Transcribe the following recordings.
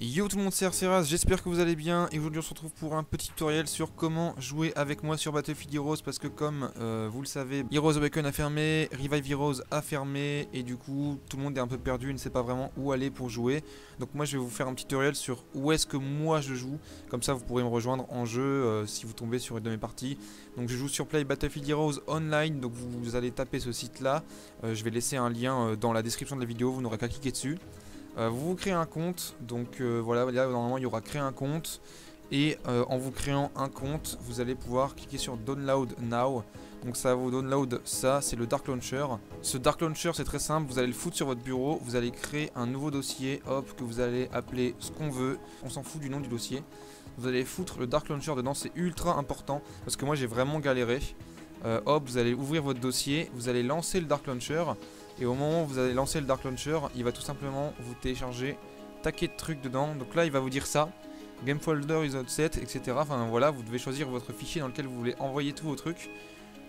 Yo tout le monde c'est Arceras, j'espère que vous allez bien et aujourd'hui on se retrouve pour un petit tutoriel sur comment jouer avec moi sur Battlefield Heroes parce que comme euh, vous le savez, Heroes Awaken a fermé, Revive Heroes a fermé et du coup tout le monde est un peu perdu, ne sait pas vraiment où aller pour jouer. Donc moi je vais vous faire un petit tutoriel sur où est-ce que moi je joue, comme ça vous pourrez me rejoindre en jeu euh, si vous tombez sur une de mes parties. Donc je joue sur Play Battlefield Heroes Online, donc vous, allez taper ce site là, euh, je vais laisser un lien dans la description de la vidéo, vous n'aurez qu'à cliquer dessus. Euh, vous vous créez un compte, donc euh, voilà, là normalement il y aura créer un compte. Et euh, en vous créant un compte, vous allez pouvoir cliquer sur Download Now. Donc ça vous download ça, c'est le Dark Launcher. Ce Dark Launcher c'est très simple, vous allez le foutre sur votre bureau, vous allez créer un nouveau dossier, hop, que vous allez appeler ce qu'on veut. On s'en fout du nom du dossier. Vous allez foutre le Dark Launcher dedans, c'est ultra important parce que moi j'ai vraiment galéré. hop, vous allez ouvrir votre dossier, vous allez lancer le Dark Launcher. Et au moment où vous allez lancer le Dark Launcher, il va tout simplement vous télécharger taquet de trucs dedans. Donc là, il va vous dire ça. Game folder is set, etc. Enfin voilà, vous devez choisir votre fichier dans lequel vous voulez envoyer tous vos trucs.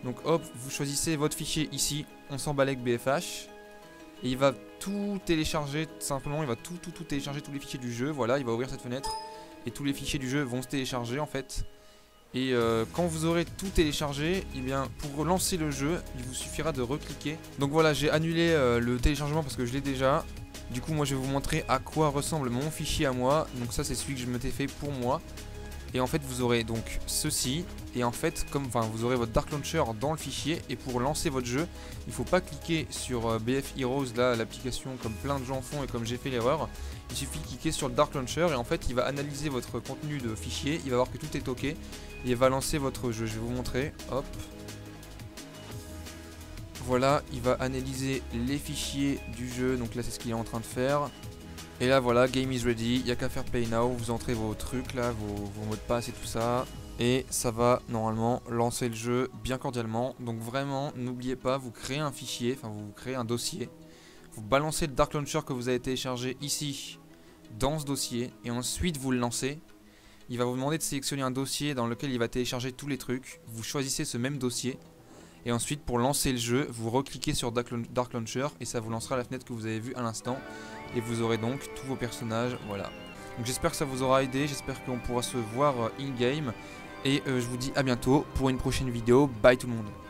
Donc hop, vous choisissez votre fichier ici. On s'emballe avec BFH. Et il va tout télécharger, simplement, il va tout, tout, tout télécharger tous les fichiers du jeu. Voilà, il va ouvrir cette fenêtre. Et tous les fichiers du jeu vont se télécharger en fait. Et euh, quand vous aurez tout téléchargé, eh bien, pour lancer le jeu, il vous suffira de recliquer. Donc voilà, j'ai annulé euh, le téléchargement parce que je l'ai déjà. Du coup, moi, je vais vous montrer à quoi ressemble mon fichier à moi. Donc ça, c'est celui que je m'étais fait pour moi. Et en fait, vous aurez donc ceci. Et en fait, comme enfin, vous aurez votre Dark Launcher dans le fichier. Et pour lancer votre jeu, il faut pas cliquer sur euh, BF Heroes, là, l'application, comme plein de gens font et comme j'ai fait l'erreur. Il suffit de cliquer sur le Dark Launcher et en fait, il va analyser votre contenu de fichier. Il va voir que tout est OK. Et il va lancer votre jeu. Je vais vous montrer. Hop. Voilà, il va analyser les fichiers du jeu. Donc là, c'est ce qu'il est en train de faire. Et là voilà, game is ready, il n'y a qu'à faire pay now, vous entrez vos trucs là, vos, mots de passe et tout ça. Et ça va normalement lancer le jeu bien cordialement. Donc vraiment, n'oubliez pas, vous créez un fichier, enfin vous créez un dossier. Vous balancez le Dark Launcher que vous avez téléchargé ici dans ce dossier. Et ensuite vous le lancez. Il va vous demander de sélectionner un dossier dans lequel il va télécharger tous les trucs. Vous choisissez ce même dossier. Et ensuite pour lancer le jeu, vous recliquez sur Dark Launcher et ça vous lancera la fenêtre que vous avez vue à l'instant. Et vous aurez donc tous vos personnages, voilà. Donc j'espère que ça vous aura aidé, j'espère qu'on pourra se voir euh, in-game, et euh, je vous dis à bientôt pour une prochaine vidéo, bye tout le monde